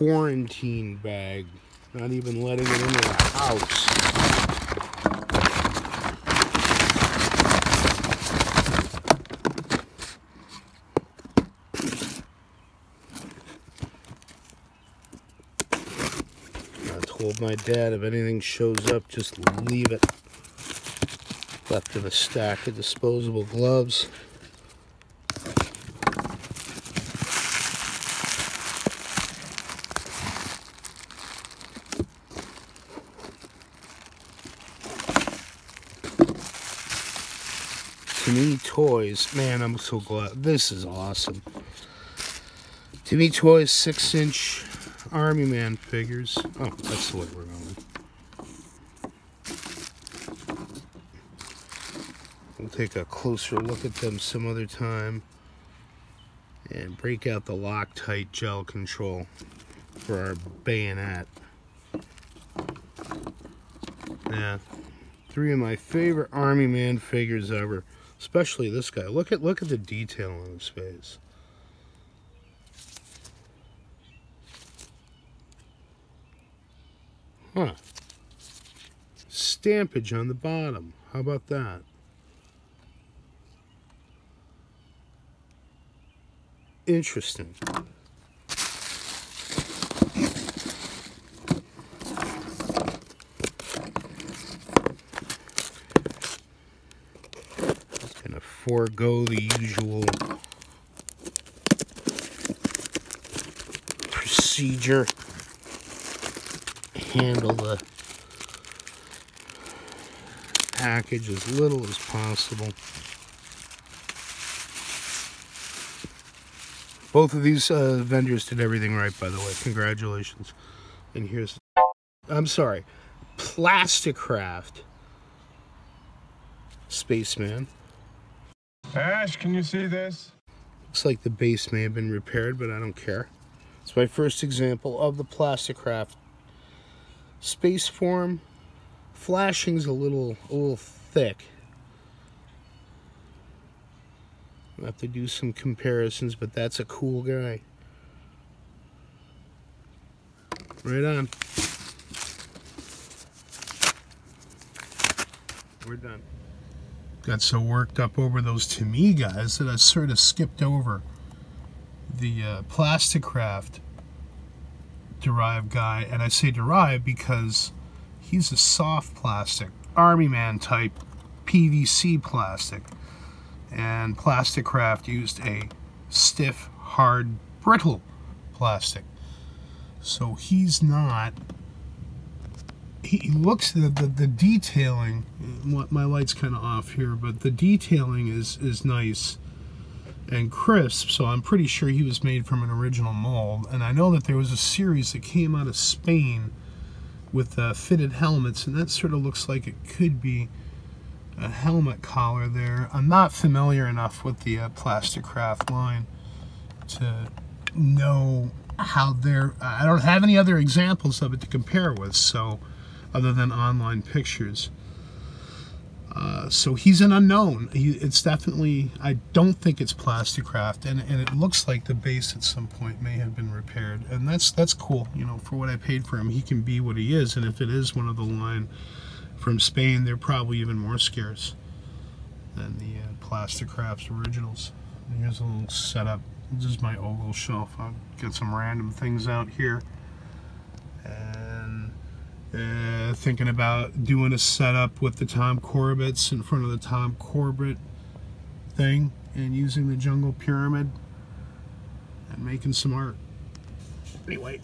quarantine bag. Not even letting it into the house. I told my dad if anything shows up, just leave it. Left in a stack of disposable gloves. Tim Mee, toys, man, I'm so glad. This is awesome. Tim Mee, toys, six inch Army Man figures. Oh, that's the way we're going. We'll take a closer look at them some other time and break out the Loctite gel control for our bayonet. Yeah, three of my favorite Army Man figures ever, especially this guy. Look at look at the detail on his face. Huh. Stampage on the bottom. How about that? Interesting. Just gonna forego the usual procedure handle the package as little as possible. Both of these uh, vendors did everything right, by the way. Congratulations. And here's, I'm sorry, Plasticraft Spaceman. Ash, can you see this? Looks like the base may have been repaired, but I don't care. It's my first example of the Plasticraft space form. Flashing's a little, a little thick. I'll have to do some comparisons, but that's a cool guy. Right on. We're done. Got so worked up over those Tim Mee guys that I sort of skipped over the uh, Plasticraft derived guy, and I say derived because he's a soft plastic, Army Man type PVC plastic, and Plasticraft used a stiff, hard, brittle plastic. So he's not. He looks the the, the detailing. My light's kind of off here, but the detailing is is nice and crisp, so I'm pretty sure he was made from an original mold. And I know that there was a series that came out of Spain with uh, fitted helmets, and that sort of looks like it could be a helmet collar there. I'm not familiar enough with the uh, Plasticraft line to know how they're... I don't have any other examples of it to compare with, so other than online pictures. Uh, so he's an unknown. He, it's definitely, I don't think it's Plasticraft, and, and it looks like the base at some point may have been repaired, and that's that's cool. You know, for what I paid for him, he can be what he is, and if it is one of the line from Spain, they're probably even more scarce than the uh, originals. And here's a little setup. This is my oval shelf. I'll get some random things out here. And uh, thinking about doing a setup with the Tom Corbett's in front of the Tom Corbett thing and using the Jungle Pyramid and making some art. Anyway.